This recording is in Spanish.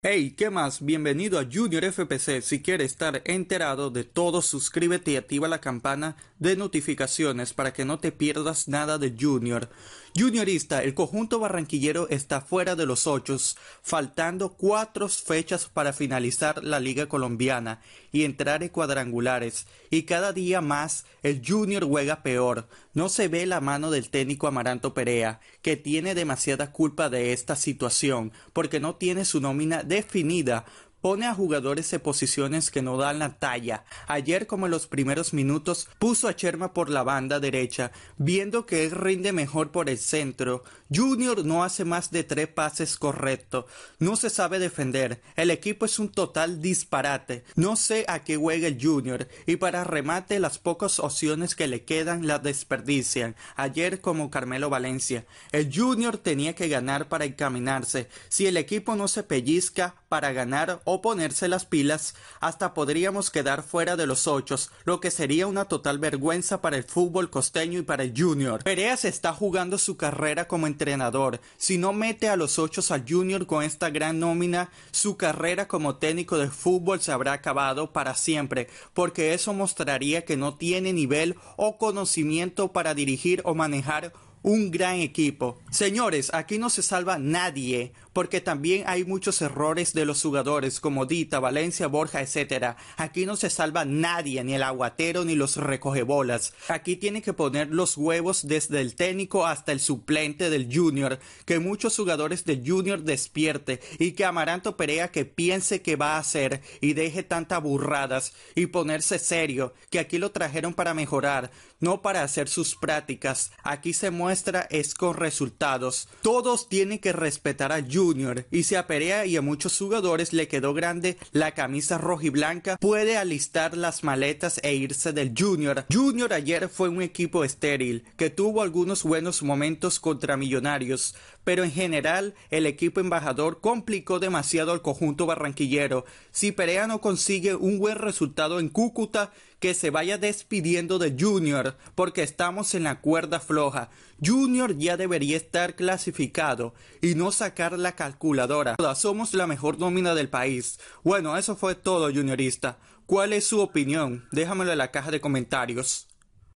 Hey, ¿qué más? Bienvenido a Junior FPC. Si quieres estar enterado de todo, suscríbete y activa la campana de notificaciones para que no te pierdas nada de Junior. Juniorista, el conjunto barranquillero está fuera de los ocho, faltando cuatro fechas para finalizar la liga colombiana y entrar en cuadrangulares. Y cada día más el Junior juega peor. No se ve la mano del técnico Amaranto Perea, que tiene demasiada culpa de esta situación, porque no tiene su nómina definida Pone a jugadores en posiciones que no dan la talla. Ayer, como en los primeros minutos, puso a Cherma por la banda derecha, viendo que él rinde mejor por el centro. Junior no hace más de tres pases correctos. No se sabe defender. El equipo es un total disparate. No sé a qué juega el Junior. Y para remate, las pocas opciones que le quedan las desperdician. Ayer, como Carmelo Valencia. El Junior tenía que ganar para encaminarse. Si el equipo no se pellizca para ganar o ponerse las pilas, hasta podríamos quedar fuera de los ocho, lo que sería una total vergüenza para el fútbol costeño y para el Junior. Perea se está jugando su carrera como entrenador. Si no mete a los ocho al Junior con esta gran nómina, su carrera como técnico de fútbol se habrá acabado para siempre, porque eso mostraría que no tiene nivel o conocimiento para dirigir o manejar un gran equipo. Señores, aquí no se salva nadie, porque también hay muchos errores de los jugadores como Dita, Valencia, Borja, etc. Aquí no se salva nadie, ni el aguatero ni los recogebolas. Aquí tiene que poner los huevos desde el técnico hasta el suplente del Junior, que muchos jugadores del Junior despierte y que Amaranto Perea que piense que va a hacer y deje tantas burradas y ponerse serio, que aquí lo trajeron para mejorar, no para hacer sus prácticas. Aquí se es con resultados. Todos tienen que respetar a Junior y si a Perea y a muchos jugadores le quedó grande la camisa roja y blanca, puede alistar las maletas e irse del Junior. Junior ayer fue un equipo estéril que tuvo algunos buenos momentos contra Millonarios, pero en general el equipo embajador complicó demasiado al conjunto barranquillero. Si Perea no consigue un buen resultado en Cúcuta, que se vaya despidiendo de Junior porque estamos en la cuerda floja. Junior ya debería estar clasificado y no sacar la calculadora. Somos la mejor nómina del país. Bueno, eso fue todo, Juniorista. ¿Cuál es su opinión? Déjamelo en la caja de comentarios.